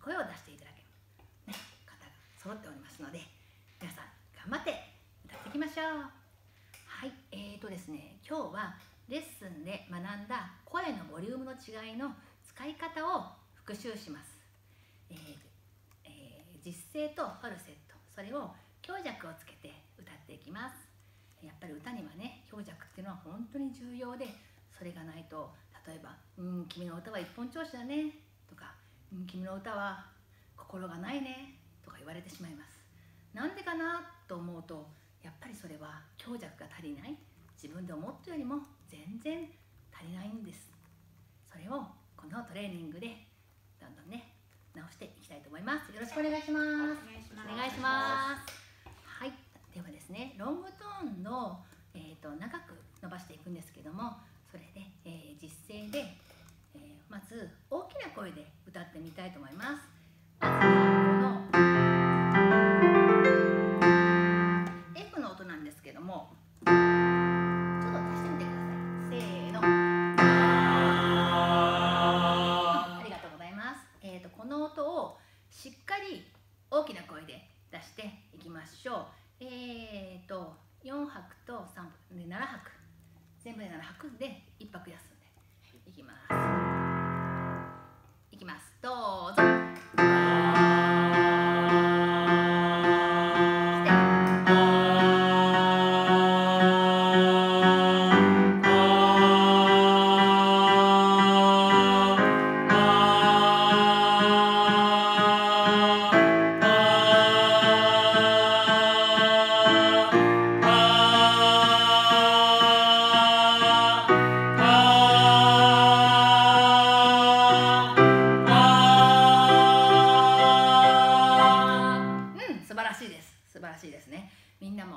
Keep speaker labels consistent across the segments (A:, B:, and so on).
A: 声を出していただけ、ね、方揃っておりますので皆さん頑張って歌っていきましょう。はいえーとですね今日はレッスンで学んだ声のボリュームの違いの使い方を復習します、えーえー、実声とファルセットそれを強弱をつけて歌っていきます。やっぱり歌にはね強弱っていうのは本当に重要でそれがないと例えば「うん君の歌は一本調子だね」とか「君の歌は心がないね」とか言われてしまいますなんでかなと思うとやっぱりそれは強弱が足りない。自分で思ったよりも全然足りないんです。それをこのトレーニングでどんどんね直していきたいと思います。よろしくお願いします。お願いします。はい。ではですねロングトーンの、えーと、長く伸ばしていくんですけどもそれで、えー、実声で、えー、まず大きな声で歌ってみたいと思います。まずはこの F の音なんですけどもちょっと出してみてください。せーの。ありがとうございます。えっ、とこの音をしっかり大きな声で出していきましょう。えっ、と4拍と3拍7拍全部で7拍で1拍休んでいきます。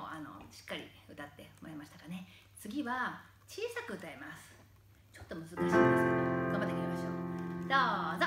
A: あのしっかり歌ってもらいましたかね。次は小さく歌います。ちょっと難しいんですけど頑張っていきましょう。どうぞ。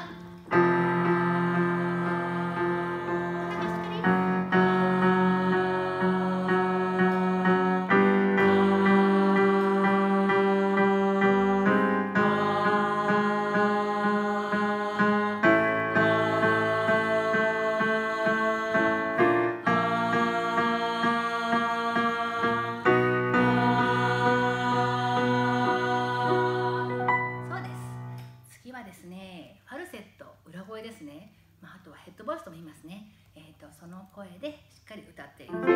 A: その声でしっかり歌っていきます。ち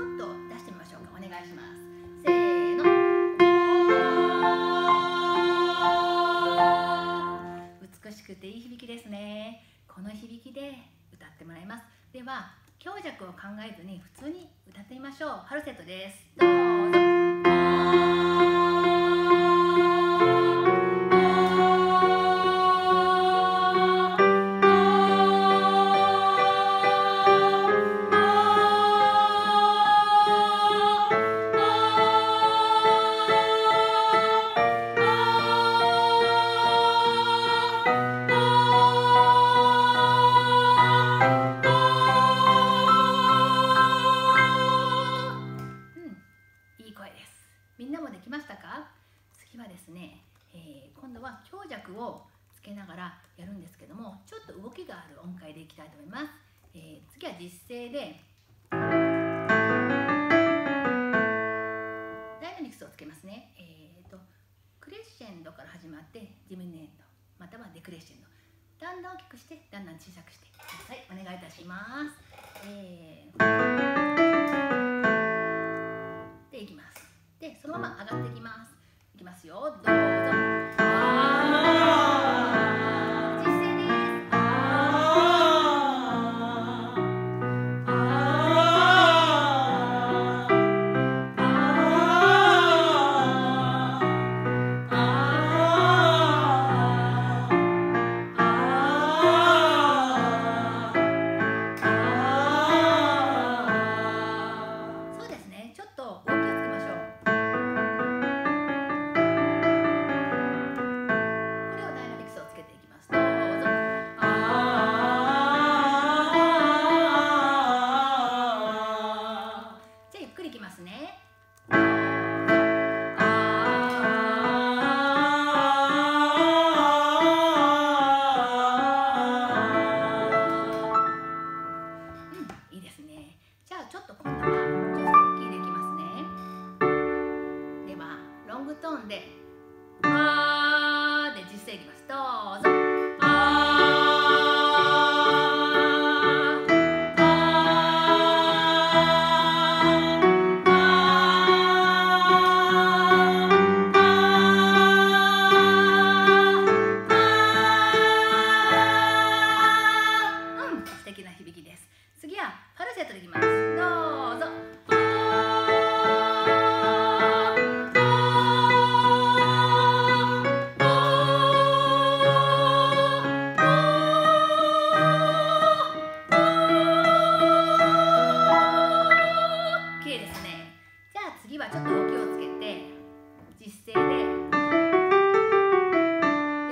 A: ょっと出してみましょうか。お願いします。せーの。美しくていい響きですね。この響きで歌ってもらいます。では強弱を考えずに普通に歌ってみましょう。ハルセットです。どうぞ。をつけながらやるんですけどもちょっと動きがある音階でいきたいと思います、えー、次は実声で。ダイナミクスをつけますね、えーと、クレッシェンドから始まってディミネンドまたはデクレッシェンド。だんだん大きくしてだんだん小さくしてください。お願いいたします、えー、でいきます。でそのまま上がっていきます。いきますよ。どうぞ。じゃあ次はちょっと動きをつけて実勢で。で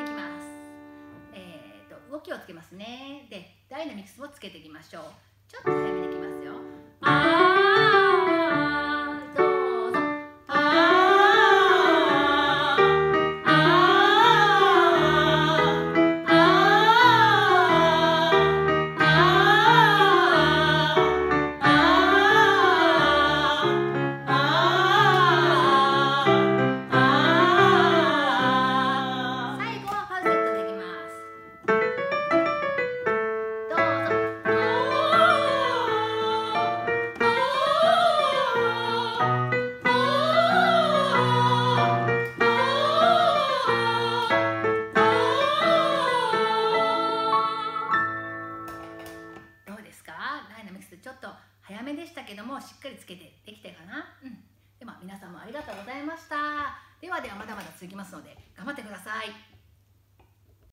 A: きます。えー、と動きをつけますね。でダイナミクスをつけていきましょう。ちょっと早めにいきます。でしたけどもしっかりつけてできたかな。うん。では皆さんもありがとうございました。ではではまだまだ続きますので頑張ってください